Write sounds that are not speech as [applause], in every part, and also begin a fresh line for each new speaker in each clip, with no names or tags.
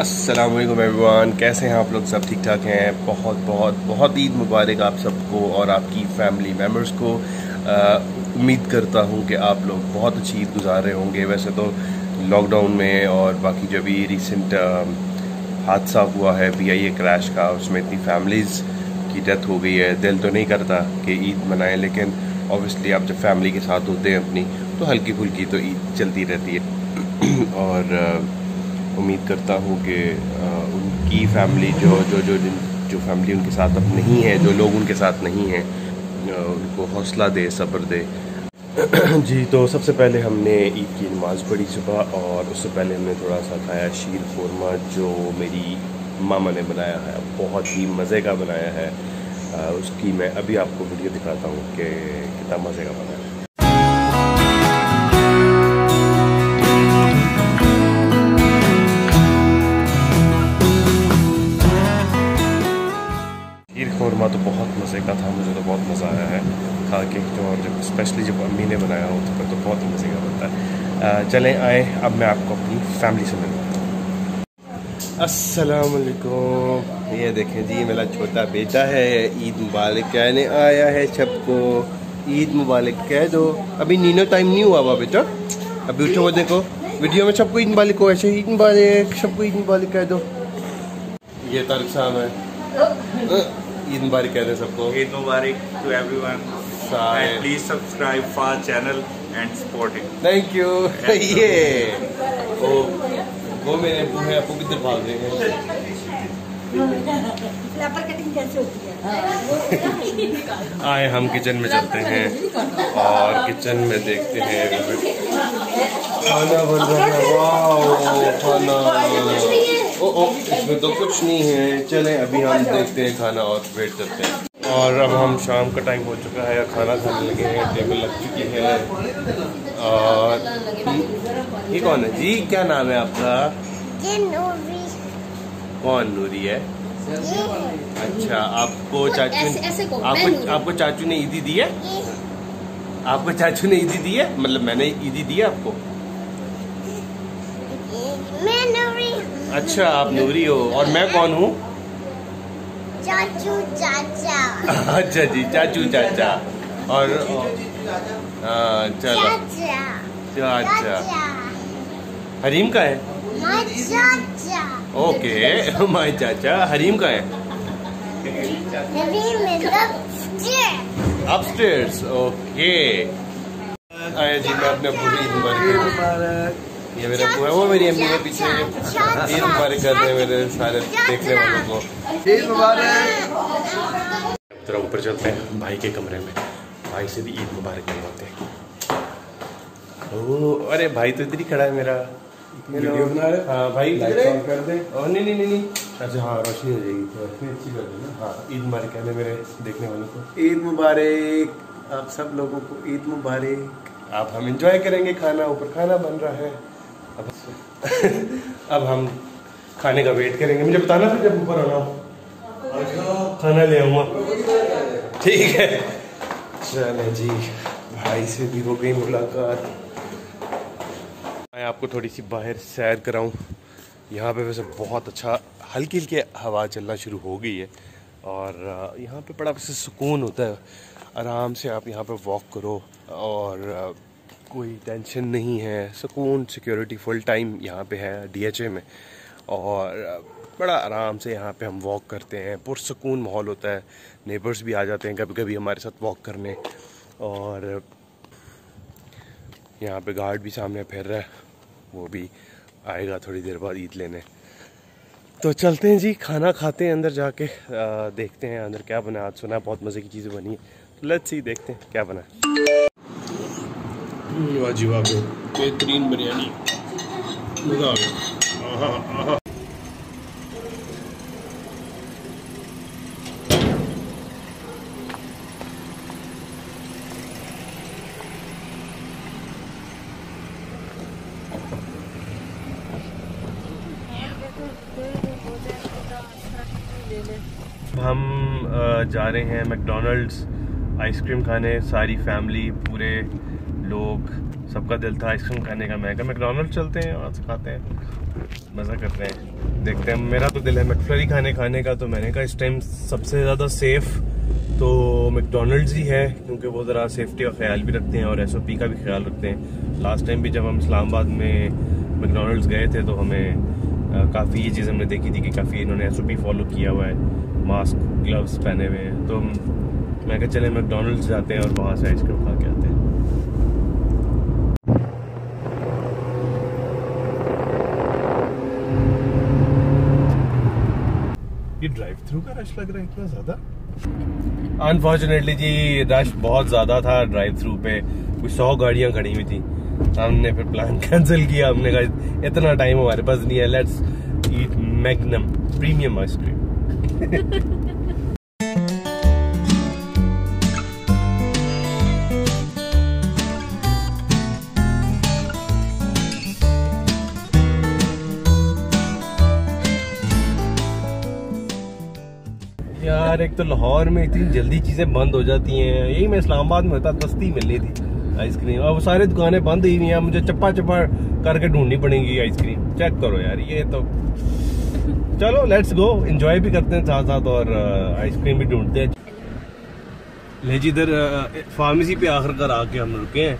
अस्सलाम वालेकुम एवरीवन कैसे हैं आप लोग? सब ठीक ठाक हैं? बहुत बहुत बहुत ईद मुबारक आप सबको और आपकी फैमिली मेंबर्स को। उम्मीद करता हूँ कि आप लोग बहुत अच्छी ईद गुजार रहे होंगे। वैसे तो लॉकडाउन में और बाकी जो भी रिसेंट हादसा हुआ है पी आई ए क्रैश का, उसमें इतनी फैमिलीज़ की डेथ हो गई है। दिल तो नहीं करता कि ईद मनाएँ, लेकिन ऑब्वियसली आप जब फैमिली के साथ होते हैं अपनी तो हल्की फुल्की तो ईद चलती रहती है। [clears throat] और उम्मीद करता हूँ कि उनकी फैमिली जो जो जो जिन, जो फैमिली उनके साथ अब नहीं है, जो लोग उनके साथ नहीं हैं उनको हौसला दे, सब्र दे। [clears throat] जी तो सबसे पहले हमने ईद की नमाज़ पढ़ी सुबह और उससे पहले हमने थोड़ा सा खाया शीर खुरमा जो मेरी मामा ने बनाया है। बहुत ही मज़े का बनाया है। उसकी मैं अभी आपको वीडियो दिखाता हूँ कि कितना मज़े का बनाया स्पेशली जब अम्मी ने बनाया हो तो फिर तो बहुत ही मज़े का बनता है। चलें आए अब मैं आपको अपनी फैमिली से मिलूँ असलकुम ये देखें जी मेरा छोटा बेटा है ईद मुबारक कहने आया है सबको। ईद मुबारक कह दो। अभी नीनो टाइम नहीं हुआ हुआ बेटा? अभी उठो वो देखो। वीडियो में सबको ईद मुबारक हो ऐसे ईद मुबारक सबको ईद मुबारक कह दो। ये तारक साहब है। ईद मुबारक कहते हैं सबको।
ईद मुबारक to everyone and please subscribe for channel and supporting
thank you ये वो वो मेरे अबू हैं? अबू किधर भाग रहे हैं आए हम किचन में चलते हैं और किचन में देखते हैं। [laughs] खाना बन रहा है। वाह खाना। ओ ओ इसमें तो कुछ नहीं है। चलें अभी हम देखते हैं खाना और वेट करते हैं। और अब हम शाम का टाइम हो चुका है खाना खाने लगे हैं टेबल लग चुकी है। और ये कौन है? जी क्या नाम है आपका? कौन नूरी है? अच्छा आपको चाचू आपको आपको चाचू ने ईदी दी है? आपको चाचू ने ईदी दी है? मतलब मैंने ईदी दी है आपको? अच्छा आप नूरी हो। और मैं कौन हूँ?
चाचू चाचा।
अच्छा जी चाचू चाचा। और हाँ चलो। चाचा। हरीम का है? ओके माय चाचा। हरीम का है? Upstairs okay. आया जी मैं अपने बुरी मुबारक। ये मेरे अबू है वो मेरी अम्मी है पीछे ईद मुबारक कर रहे हैं मेरे सारे देखने वालों को। ईद मुबारक। जरा ऊपर चलते हैं भाई के कमरे में। भाई से भी ईद मुबारक करवाते हैं। ओ अरे भाई तो इधर ही खड़ा है मेरा। वीडियो बना रहे हाँ? भाई लाइट कर दे। और नहीं नहीं नहीं अच्छा हाँ रोशनी हो जाएगी तो रोशनी अच्छी कर देना हाँ ईद मुबारक कहने मेरे देखने वालों को।
ईद मुबारक। आप सब लोगों को ईद मुबारक।
आप हम इंजॉय करेंगे खाना ऊपर खाना बन रहा है। अब हम खाने का वेट करेंगे। मुझे बताना फिर जब ऊपर आना खाना ले आऊँगा। ठीक है। चले जी, भाई से भी हो गई मुलाकात। मैं आपको थोड़ी सी बाहर सैर कराऊं। यहाँ पे वैसे बहुत अच्छा हल्की हल्की हवा चलना शुरू हो गई है। और यहाँ पे बड़ा वैसे सुकून होता है। आराम से आप यहाँ पे वॉक करो। और कोई टेंशन नहीं है। सुकून सिक्योरिटी फुल टाइम यहाँ पे है डीएचए में। और बड़ा आराम से यहाँ पे हम वॉक करते हैं। पुरसकून माहौल होता है। नेबर्स भी आ जाते हैं कभी कभी हमारे साथ वॉक करने। और यहाँ पे गार्ड भी सामने फिर रहा है। वो भी आएगा थोड़ी देर बाद ईद लेने। तो चलते हैं जी खाना खाते हैं अंदर जाके। आ, देखते हैं अंदर क्या बना। आज सुना बहुत मज़े की चीज़ें बनी है। तो लेट्स देखते हैं क्या बना है वाह बेहतरीन बिरयानी। मज़ा आ गया। हम जा रहे हैं मैकडोनल्ड्स आइसक्रीम खाने। सारी फैमिली पूरे लोग, सबका दिल था आइसक्रीम खाने का। मैं मैकडोनल्ड चलते हैं, वहाँ से खाते हैं। मज़ा करते हैं। देखते हैं, मेरा तो दिल है मैकफ्लरी खाने खाने का। तो मैंने कहा, इस टाइम सबसे ज़्यादा सेफ़ तो मैकडोनल्ड्स ही है, क्योंकि वो ज़रा सेफ्टी का ख्याल भी रखते हैं और एसओपी का भी ख्याल रखते हैं। लास्ट टाइम भी जब हम इस्लामाबाद में मैकडोनल्ड्स गए थे तो हमें काफ़ी ये चीज़ हमने देखी थी कि काफ़ी इन्होंने एसओपी फॉलो किया हुआ है। मास्क, ग्लव्स पहने हुए हैं। तो मैं कहा, चले, मैकडोनल्ड्स जाते हैं और वहाँ से आइसक्रीम खा के आते हैं ये ड्राइव थ्रू का रश लग रहा है इतना ज़्यादा? अनफॉर्चुनेटली जी रश बहुत ज़्यादा था ड्राइव थ्रू पे। कुछ सौ गाड़ियाँ खड़ी हुई थी। हमने फिर प्लान कैंसिल [laughs] किया। हमने कहा इतना टाइम हमारे पास नहीं है। Let's eat Magnum premium ice cream यार, एक तो लाहौर में इतनी जल्दी चीज़ें बंद हो जाती हैं। यही मैं इस्लामाबाद में होता दस्ती मिल रही थी आइसक्रीम। अब सारी दुकानें बंद ही हुई हैं, मुझे चप्पा चप्पा करके ढूंढनी पड़ेगी आइसक्रीम। चेक करो यार, ये तो। चलो लेट्स गो एंजॉय भी करते हैं साथ साथ और आइसक्रीम भी ढूंढते हैं। ले जी इधर फार्मेसी पे आखिरकार आके हम रुके हैं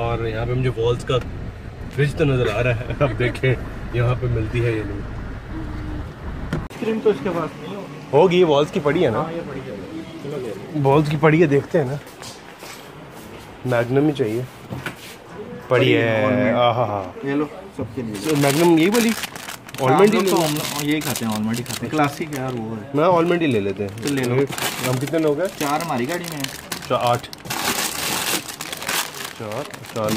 और यहाँ पे मुझे वॉल्स का फ्रिज तो नज़र आ रहा है। अब देखें, यहाँ पे मिलती है ये नहीं।
आइसक्रीम तो इसके पास नहीं होगी
वॉल्स की पड़ी है ना?
ये पड़ी है।
वॉल्स की पड़ी है देखते हैं ना। मैग्नम ही चाहिए। पड़ी है हाँ। हाँ।
ये लो सबके लिए।
मैग्नम यही बोली ऑलमंड ही ले
तो यही खाते हैं ऑलमंड ही खाते हैं। क्लासिक यार वो है।
ऑलमंड ही ले लेते हैं।
तो ले लो।
हम कितने लोग हैं?
चार हमारी गाड़ी में
चार आठ। चार चार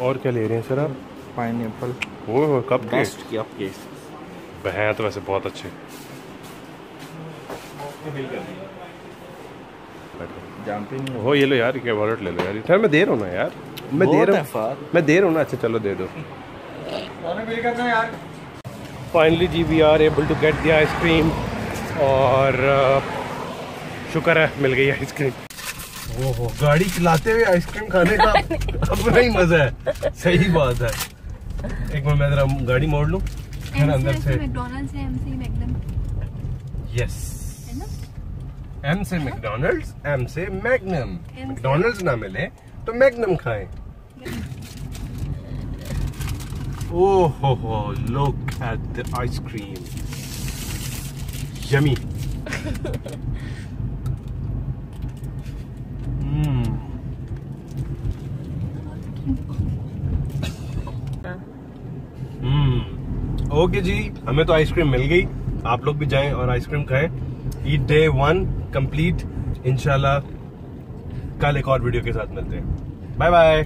और क्या ले रहे हैं सर आप?
पाइन एप्पल
वो वो कब के
बेस्ट की आपके
हैं तो वैसे बहुत अच्छे। हो। ये लो यार क्या वॉलेट ले लो यार। खैर मैं दे रहा हूँ ना यार। मैं दे रहा हूँ मैं दे रहा हूँ ना अच्छा चलो दे दो।
यार
finally ji we are able to get the ice cream और शुक्र है मिल गई आइसक्रीम ओहो गाड़ी चलाते हुए आइसक्रीम खाने का अपना ही मज़ा है। सही बात है। एक मिनट मैं जरा गाड़ी मोड़ लूँ। फिर अंदर से। यस एम से मैकडोनल्ड्स एम से मैग्नम मैकडोनल्ड्स ना? मिले तो मैग्नम खाएँ। ओह हो हो look at the ice cream yummy hmm okay जी हमें तो आइसक्रीम मिल गई। आप लोग भी जाएँ और आइसक्रीम खाएँ। ईट डे वन कंप्लीट इनशाला कल एक और वीडियो के साथ मिलते हैं। Bye bye